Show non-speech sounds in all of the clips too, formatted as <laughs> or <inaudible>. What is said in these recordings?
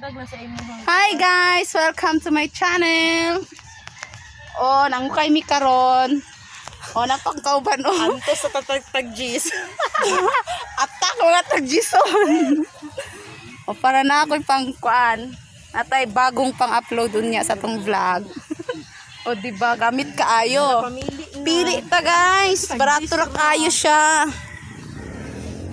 Hi guys! Welcome to my channel! Oh, nangukay mi karon. Oh, napangkauban oh. Anto sa tatagtag G's. <laughs> Atak mga tagjison. o para na ako'y pangkuan. Natay bagong pang-upload unya sa tong vlog. o di ba gamit kaayo. Pili ta guys. Barato ra kayo siya.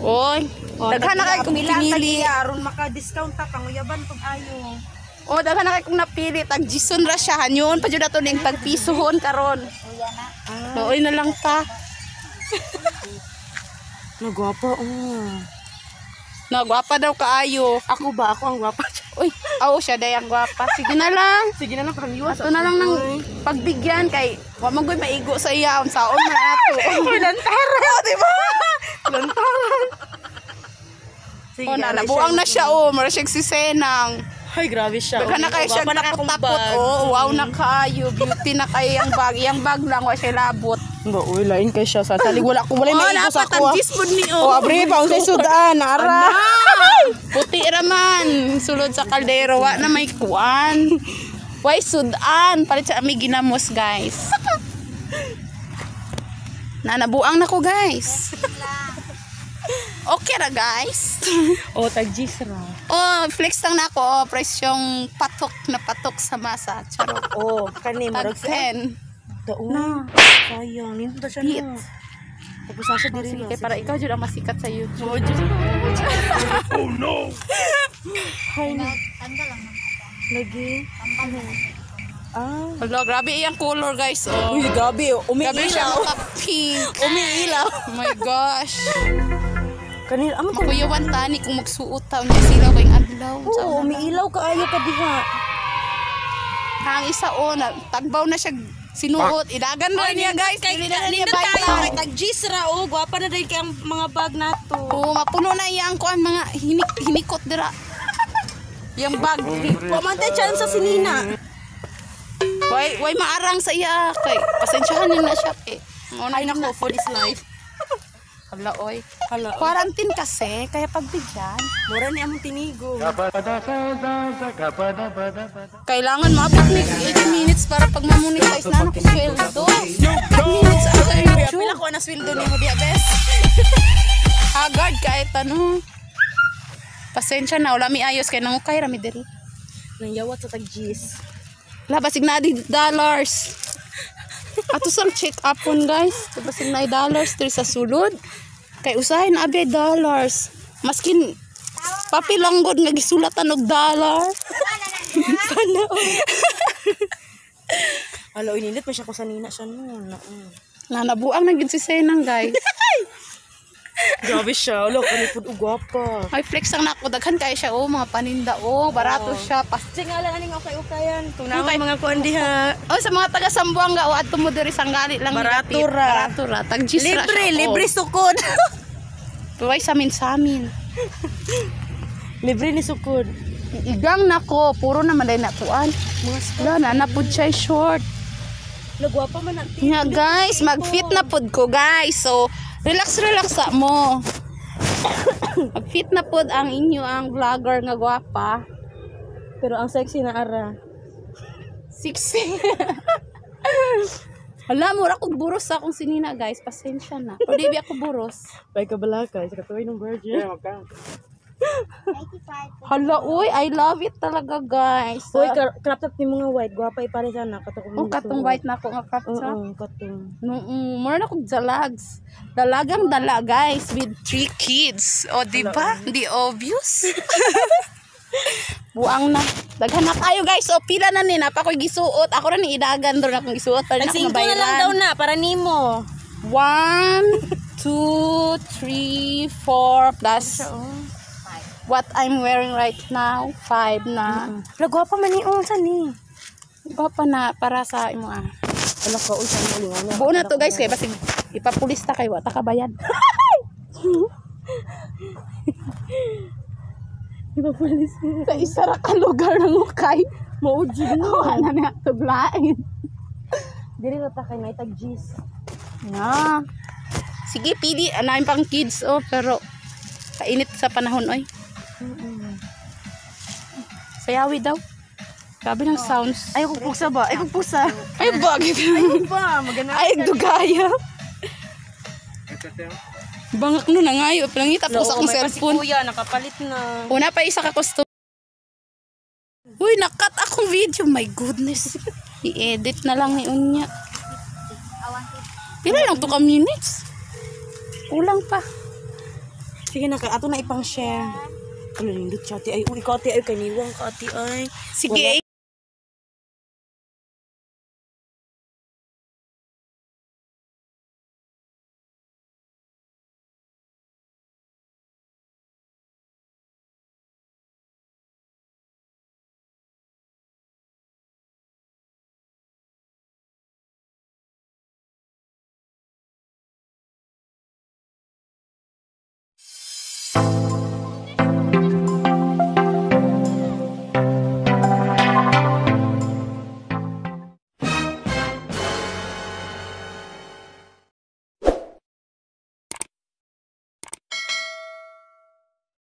Oy, daghan na kay kung pinili. aron maka-discount ta panguyaban pag ayo. O daghan na kay kung napili tag jison ra siya hanyon pa jud ato ning tag pisohon karon. Nooy na lang ta. Nagwapa oh. Nagwapa daw kaayo. Ako ba? Ako ang gwapa. <laughs> Uy, aw siya day ang gwapa. Sige na lang. Sige na lang parang iwas. Ato na lang ng pagbigyan kay wa man maigo sa iya ang saon man ato. <laughs> Lantara, di ba? <laughs> Lantaran. Sige, O na aray nabuang na siya oh. o, mura siya si Senang. Ay, grabe siya. Daghan na kay siya nakatapot. Oo, wow na kayo. Beauty na kay ang bag. Yang bag lang wa siya labot. Nga, uy, lain kay siya. Sa salig, wala ko, wala Oh, maigo sa dapat ako. ang gispod ni Oh, abri, pa unsay sudan, ara. Puti raman. Sulod sa kaldero. Wa na may kuan. Why sudan? Palit sa ami ginamos, guys. <laughs> Nanabuang na ko, guys. Okay <laughs> ra, guys. Oh, tag Gisra. oh, flex lang na ako. Oh, presyong patok na patok sa masa. Charot. <laughs> Oh, kani Tag marag 10. Daon. Na. Sayang, nito siya Hit. na. Tapos sa siya diri Sige, para ikaw dyan ang masikat sa YouTube. Oh, Diyos. <laughs> oh no. Hay na. Lagi. Ano? Ah. Hala, grabe iyang color, guys. Oh. Uy, gabi. Grabe siya Umiilaw. maka-pink. Umiilaw. Oh my gosh. Kanil, amo ko. Makuyawan tani kung magsuot taon niya sila kayong adlaw. Oo, umiilaw ka ayo ka diha. Ang isa o, na, tagbaw na siya sinuot. Idagan na niya guys. Dili na niya bayad. tag Gisra oh, gwapa na dahil kay ang mga bag nato. Oo, mapuno na iya ang kuan mga hinik, hinikot dira. Yung bag. Wa man tay chance sa sinina. Why, why maarang sa iya kay pasensyahan na siya eh. Mo na Ay nako for this life. Hala oy. Hala. Quarantine kasi kaya pagbigyan. Mura ni among tinigo. Kailangan maabot ni 80 minutes para pag mamonetize na ako sweldo. 80 minutes ako sa Pila ko na sweldo nimo diha bes. <laughs> Agad kahit ano. Pasensya na, wala mi ayos kay nangukay rami diri. Nang yawat sa tag Gis. Labasig na di dollars. Ato sang check upon guys. Labasig na dollars diri sa sulod. Kay usahay na abi dollars. Maskin papilanggod nga gisulatan og dollar. Hala, <laughs> inilit pa siya ko sa nina siya noon. Nga nabuang na gid si Senang guys. Grabe siya. Hala, kanipod og gwapa. Ay flex ang nako daghan kay siya oh mga paninda oh barato siya pas Sige nga lang aning. Kung Okay. naman mga kuan diha. Oh sa mga taga Sambuanga o adto mo diri sanggali lang Barato ra. Barato ra. Tag Libre, siya, oh. libre sukod. <laughs> Tuway sa amin sa amin. libre ni sukod. Igang nako, puro naman dahil nakuan. Mga Wala na, napod siya short. Nagwapa man natin. Nga guys, mag-fit na pod ko guys. So, relax relax sa mo. Mag-fit na pod ang inyo ang vlogger nga gwapa. Pero ang sexy na ara. Sexy. Hala, mura kong buros sa akong sinina guys. Pasensya na. Pero di ba ako buros? Bay ka balaka, sa katuloy ng virgin. Hala, uy, I love it talaga guys. Kra- crop top ni mga white, gwapa ipare sana katong Oh, katong white na ako nga kapsa. Oo, katong. Nung mura na kong dalags. Dalagang dala, guys, with three kids. O, di ba? Di obvious. <laughs> Buang na. Daghan na kayo, guys. O, pila na ni. Napa ko'y gisuot. Ako rin idagan doon akong gisuot. Para na akong Nagsingko na lang daw na para nimo. One, two, three, four, plus what I'm wearing right now. Five na. Lagwapa man ni unsa ni. Iba pa na para sa imo ah. Ala ka unsa ni ano. Buo na to guys kay basig ipapulis ta kay wa ta kabayad. <laughs> Ipapulis. sa isa ra ka lugar ng ukay. Mauji na <laughs> na na tuglain. Diri ra ta kay naitag G's. Na. Sige, pili. Anayin pang kids, oh. Pero, kainit sa panahon, oy. Payawi daw. Grabe ng sounds. Ay, kung pusa ba? Ay, kung pusa. Ay, bakit? <laughs> ba? Maganda. Ay, dugaya. Bangak no na ngayo. Panangita po sa akong cellphone. kuya, nakapalit na. Una pa isa ka customer. Uy, nakat akong video. My goodness. I-edit na lang ni Unya. Pila lang to ka minutes? Kulang pa. Sige na, ato na ipang share. Ano nindot siya, ati. Ay, uy, ka. Ay, kaniwang ka, ati. Ay. Sige,